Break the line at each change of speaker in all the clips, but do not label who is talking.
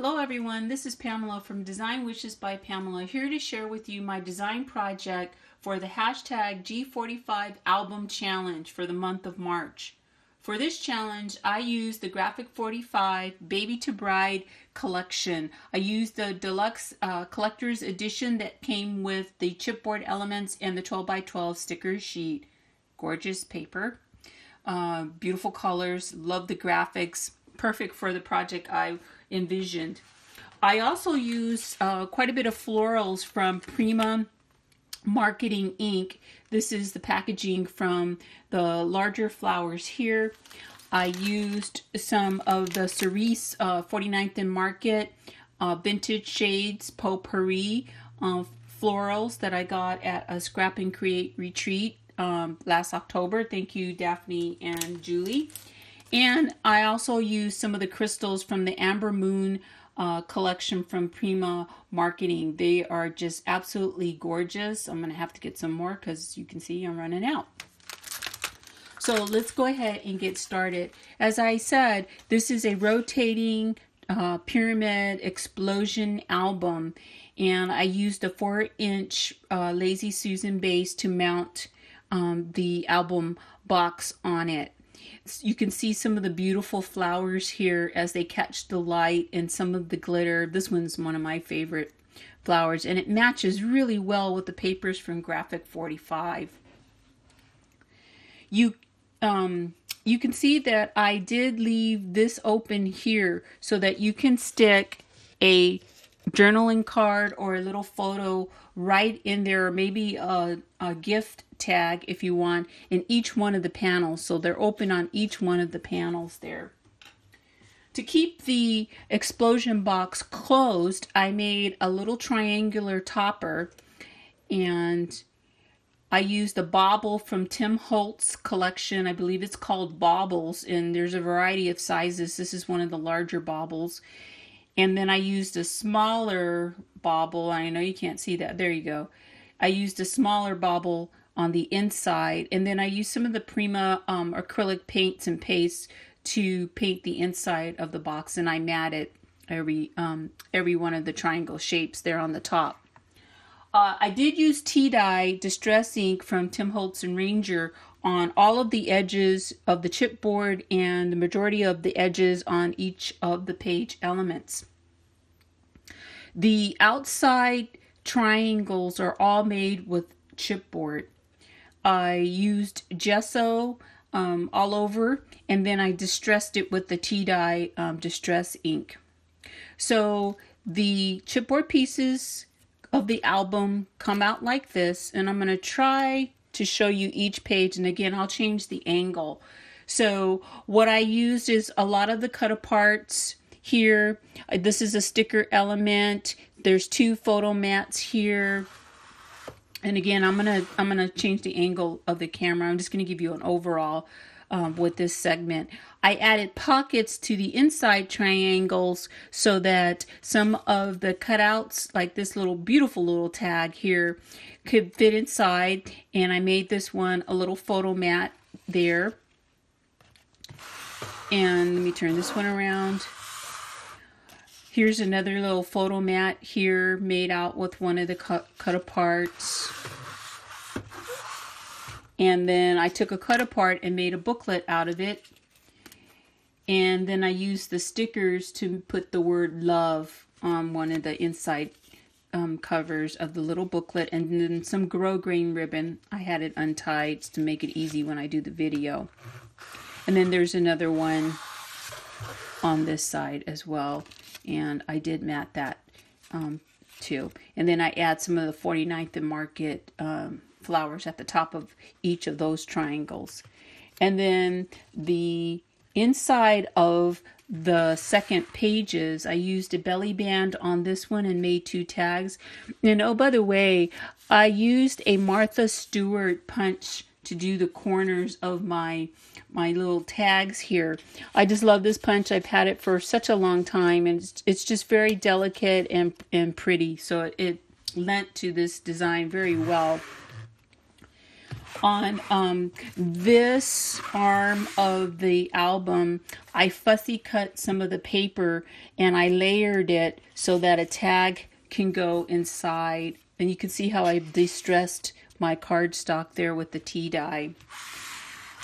Hello everyone, this is Pamela from Design Wishes by Pamela here to share with you my design project for the hashtag G45 album challenge for the month of March. For this challenge, I used the Graphic 45 Baby to Bride collection. I used the deluxe uh, collector's edition that came with the chipboard elements and the 12 by 12 sticker sheet. Gorgeous paper, uh, beautiful colors, love the graphics, perfect for the project I envisioned. I also use uh, quite a bit of florals from Prima Marketing Inc. This is the packaging from the larger flowers here. I used some of the Cerise uh, 49th and Market uh, Vintage Shades Potpourri uh, florals that I got at a Scrap and Create retreat um, last October. Thank you, Daphne and Julie. And I also used some of the crystals from the Amber Moon uh, collection from Prima Marketing. They are just absolutely gorgeous. I'm going to have to get some more because you can see I'm running out. So let's go ahead and get started. As I said, this is a rotating uh, pyramid explosion album and I used a four inch uh, Lazy Susan base to mount um, the album box on it you can see some of the beautiful flowers here as they catch the light and some of the glitter. This one's one of my favorite flowers and it matches really well with the papers from Graphic 45. You um, you can see that I did leave this open here so that you can stick a journaling card or a little photo right in there, maybe a, a gift tag if you want in each one of the panels. So they're open on each one of the panels there. To keep the explosion box closed, I made a little triangular topper and I used a bauble from Tim Holtz collection. I believe it's called Baubles, and there's a variety of sizes. This is one of the larger baubles. And then I used a smaller bauble. I know you can't see that. There you go. I used a smaller bauble on the inside. And then I used some of the Prima um, acrylic paints and pastes to paint the inside of the box. And I matted every, um, every one of the triangle shapes there on the top. Uh, I did use tea dye distress ink from Tim Holtz and Ranger on all of the edges of the chipboard and the majority of the edges on each of the page elements. The outside triangles are all made with chipboard. I used gesso um, all over and then I distressed it with the tea dye um, distress ink. So the chipboard pieces of the album come out like this and I'm going to try to show you each page and again I'll change the angle. So what I used is a lot of the cut aparts here. This is a sticker element. There's two photo mats here. And again, I'm gonna I'm gonna change the angle of the camera. I'm just gonna give you an overall um, with this segment. I added pockets to the inside triangles so that some of the cutouts, like this little beautiful little tag here, could fit inside. And I made this one a little photo mat there. And let me turn this one around. Here's another little photo mat here made out with one of the cut, cut aparts. And then I took a cut apart and made a booklet out of it. And then I used the stickers to put the word love on one of the inside um, covers of the little booklet and then some grosgrain ribbon. I had it untied to make it easy when I do the video. And then there's another one on this side as well and I did mat that um, too. And then I add some of the 49th and Market um, flowers at the top of each of those triangles. And then the inside of the second pages, I used a belly band on this one and made two tags. And oh, by the way, I used a Martha Stewart punch to do the corners of my my little tags here. I just love this punch. I've had it for such a long time and it's, it's just very delicate and, and pretty. So it, it lent to this design very well. on um, this arm of the album, I fussy cut some of the paper and I layered it so that a tag can go inside. And you can see how I distressed my cardstock there with the tea dye.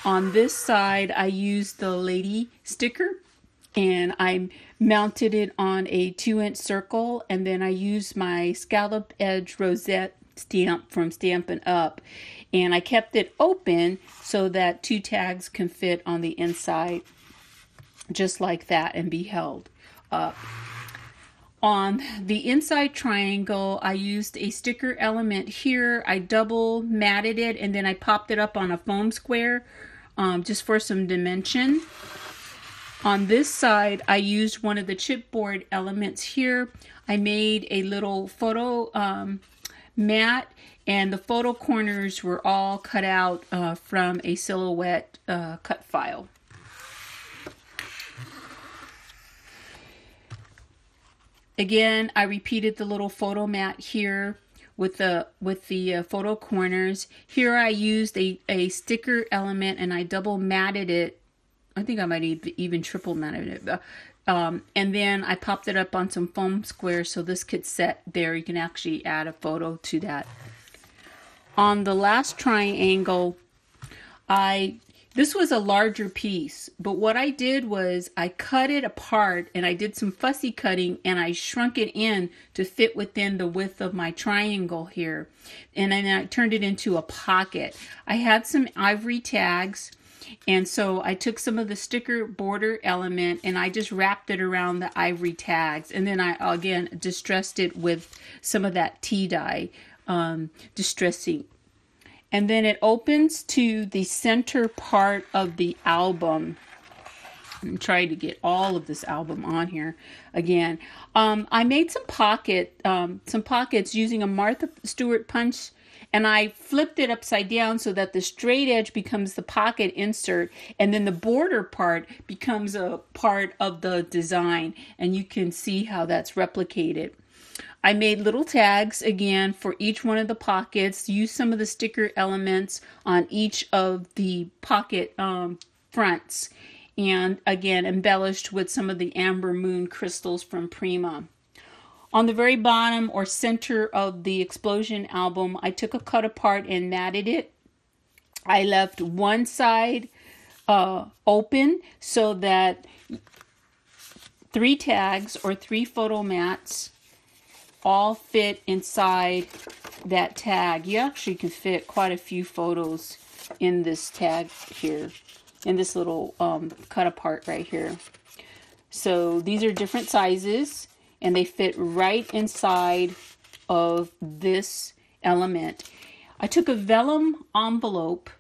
On this side, I used the lady sticker and I mounted it on a two inch circle and then I used my scallop edge rosette stamp from Stampin' Up and I kept it open so that two tags can fit on the inside just like that and be held up. On the inside triangle, I used a sticker element here. I double matted it and then I popped it up on a foam square um, just for some dimension. On this side, I used one of the chipboard elements here. I made a little photo um, mat and the photo corners were all cut out uh, from a silhouette uh, cut file. Again, I repeated the little photo mat here with the with the uh, photo corners. Here I used a, a sticker element and I double matted it. I think I might even triple matted it. Um, and then I popped it up on some foam squares so this could set there. You can actually add a photo to that. On the last triangle, I this was a larger piece, but what I did was I cut it apart and I did some fussy cutting and I shrunk it in to fit within the width of my triangle here. And then I turned it into a pocket. I had some ivory tags and so I took some of the sticker border element and I just wrapped it around the ivory tags. And then I, again, distressed it with some of that tea dye um, distressing. And then it opens to the center part of the album. I'm trying to get all of this album on here again. Um, I made some pocket, um, some pockets using a Martha Stewart punch and I flipped it upside down so that the straight edge becomes the pocket insert and then the border part becomes a part of the design and you can see how that's replicated. I made little tags again for each one of the pockets, used some of the sticker elements on each of the pocket um, fronts and again embellished with some of the amber moon crystals from Prima. On the very bottom or center of the Explosion album, I took a cut apart and matted it. I left one side uh, open so that three tags or three photo mats all fit inside that tag. You actually can fit quite a few photos in this tag here, in this little um, cut apart right here. So these are different sizes and they fit right inside of this element. I took a vellum envelope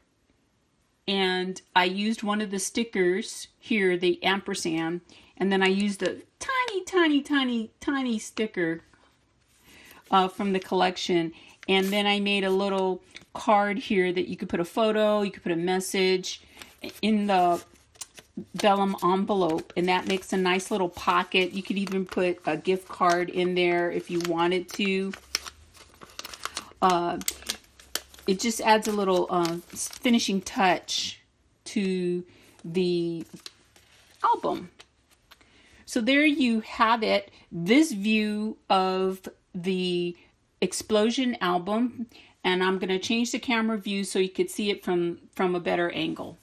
and I used one of the stickers here, the ampersand, and then I used a tiny, tiny, tiny, tiny sticker uh, from the collection. And then I made a little card here that you could put a photo, you could put a message. In the vellum envelope and that makes a nice little pocket. You could even put a gift card in there if you wanted to. Uh, it just adds a little uh, finishing touch to the album. So there you have it. This view of the Explosion album. And I'm going to change the camera view so you could see it from, from a better angle.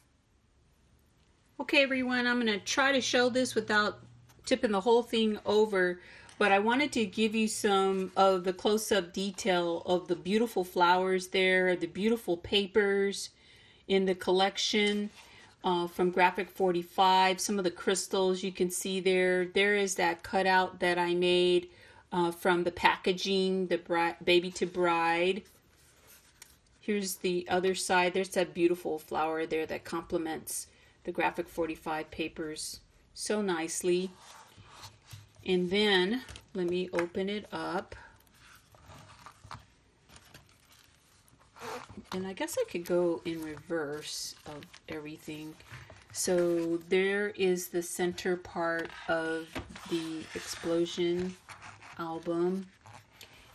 Okay everyone, I'm going to try to show this without tipping the whole thing over, but I wanted to give you some of the close-up detail of the beautiful flowers there, the beautiful papers in the collection uh, from Graphic 45, some of the crystals you can see there. There is that cutout that I made uh, from the packaging, the bride, baby to bride. Here's the other side. There's that beautiful flower there that complements the Graphic 45 papers so nicely. And then let me open it up. And I guess I could go in reverse of everything. So there is the center part of the Explosion album.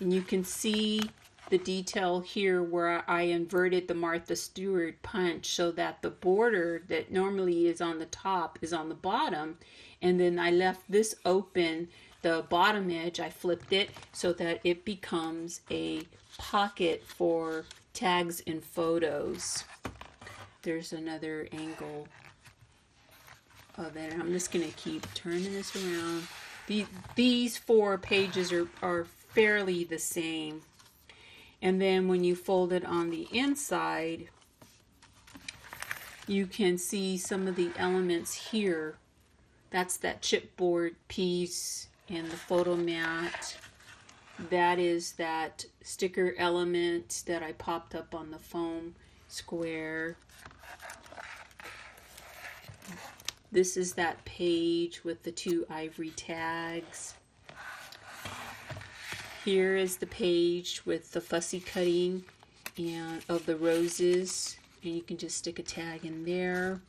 And you can see the detail here where I inverted the Martha Stewart punch so that the border that normally is on the top is on the bottom. And then I left this open, the bottom edge, I flipped it so that it becomes a pocket for tags and photos. There's another angle of it. I'm just going to keep turning this around. The, these four pages are, are fairly the same. And then when you fold it on the inside, you can see some of the elements here. That's that chipboard piece and the photo mat. That is that sticker element that I popped up on the foam square. This is that page with the two ivory tags. Here is the page with the fussy cutting and of the roses and you can just stick a tag in there.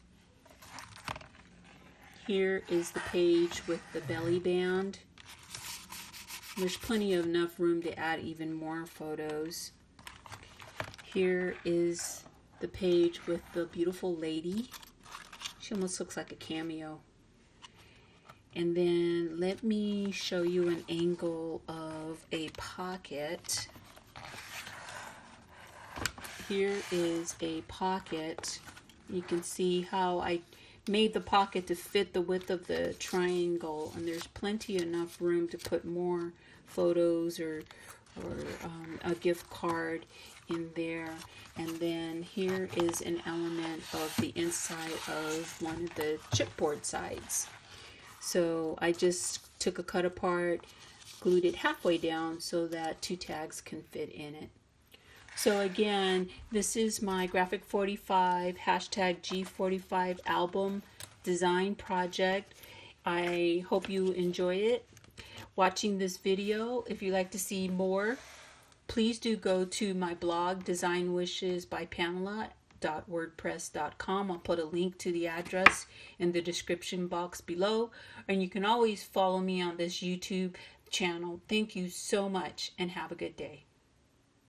Here is the page with the belly band. There's plenty of enough room to add even more photos. Here is the page with the beautiful lady. She almost looks like a cameo. And then let me show you an angle of a pocket. Here is a pocket. You can see how I made the pocket to fit the width of the triangle and there's plenty enough room to put more photos or or um, a gift card in there and then here is an element of the inside of one of the chipboard sides so I just took a cut apart, glued it halfway down so that two tags can fit in it. So again, this is my Graphic 45 hashtag G45 album design project. I hope you enjoy it. Watching this video, if you'd like to see more, please do go to my blog, Design Wishes by Pamela wordpress.com. I'll put a link to the address in the description box below. And you can always follow me on this YouTube channel. Thank you so much and have a good day.